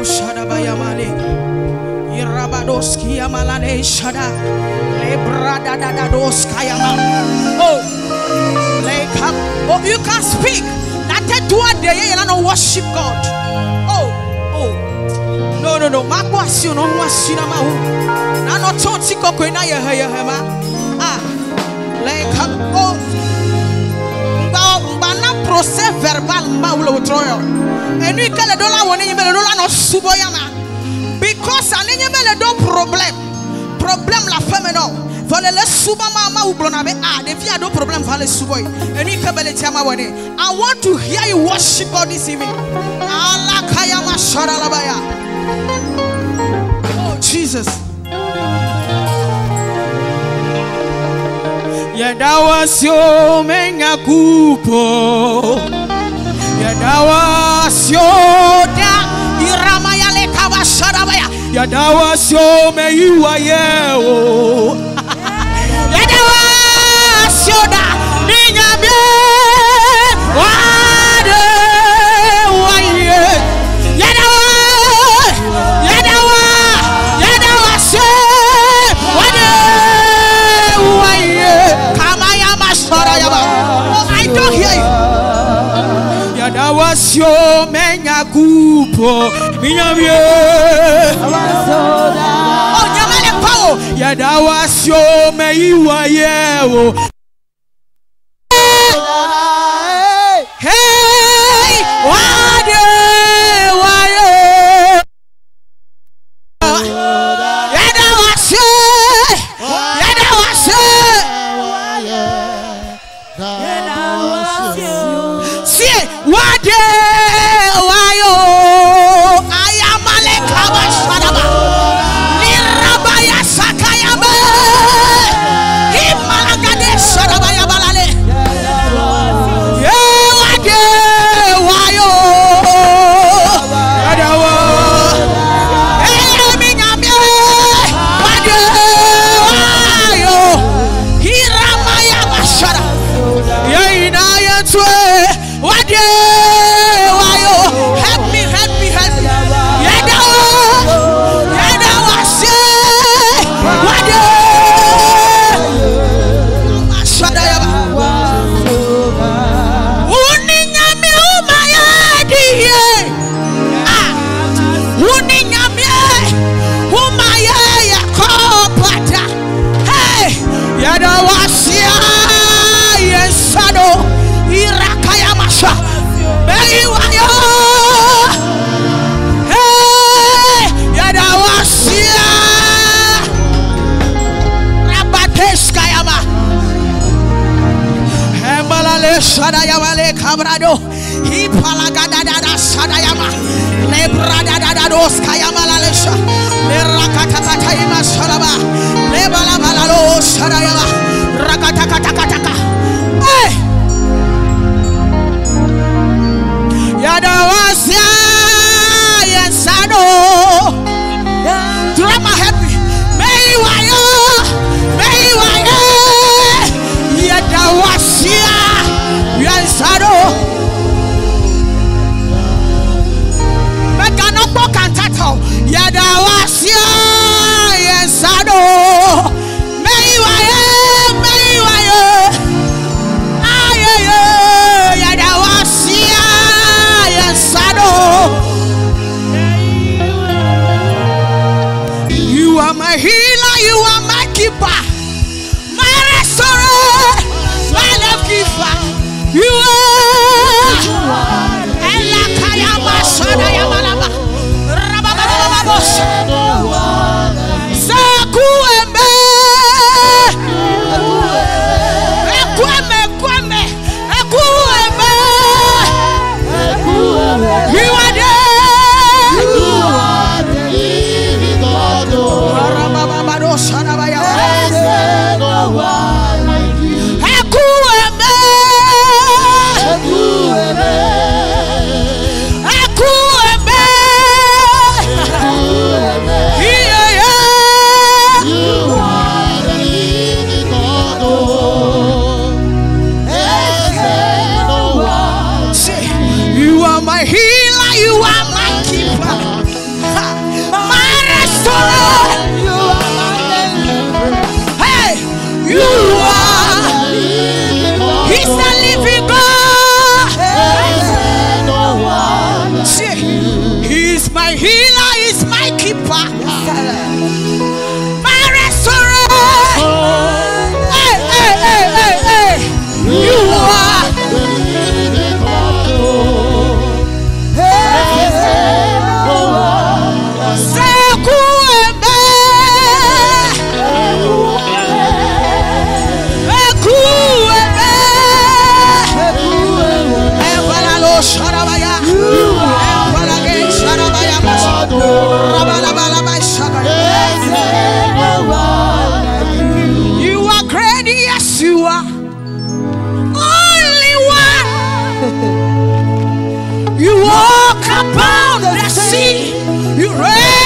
Ikabrado Shadabayamale. Irabadoski Yamalane Shada. Lebrada Dadados Kayama. Oh, like oh, you can speak. Do what they you know worship God. Oh, oh. No, no, no. Mako asio no wasina mahu. Na no tonti koko ina ye he ye he ma. Ah, like oh. Verbal mba wule utroyo. Enu ikele dola wone nyemele dola no subo yama. Because ane nyemele do problem. Problem la femme no. Vole le suba ma ma ublo na be ah de via do problem vale subo yi. Enu ikebele tiama wone. I want to hear you worship God this evening. Allah kaya ma shara labaya. Oh Jesus. Yadawasyo mengakupo Yadawasyo da Iramaya lekawa sharabaya Yadawasyo meiwa yeo. Yadawasyo da Ninyamye Wade menyakupo Minyamye Oh nyamale pao Yadawasyo meiwa yeo Hey Wade waye Yadawasyo Hemalale Shadayamale Cabrado, Hipalagadada Shadayama, Lebradadados Kayamalesha, Lerakatakaima Shalaba, Lebalabalalo You are. Elakayama. Ekweme, ekweme, ekweme. You are there. Shadabayama. Ekweme. Ekweme. You as you are. Only one. you walk upon the sea. You raise.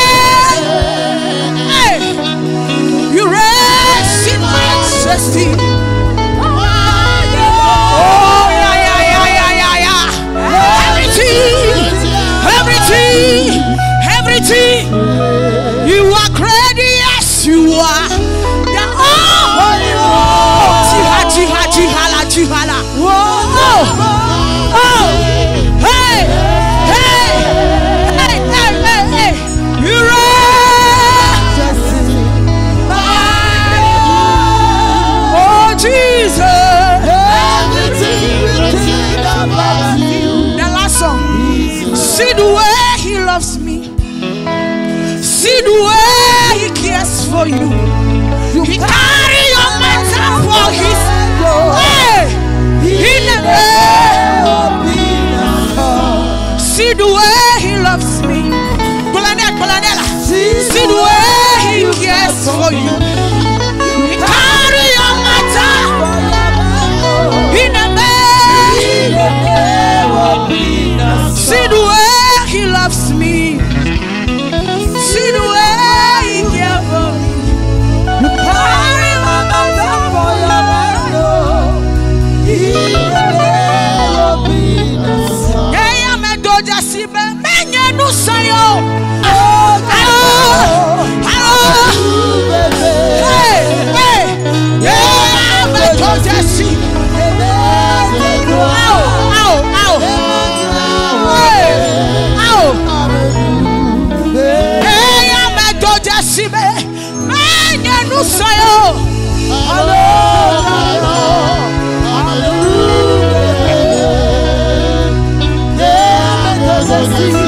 You reign in majesty. see.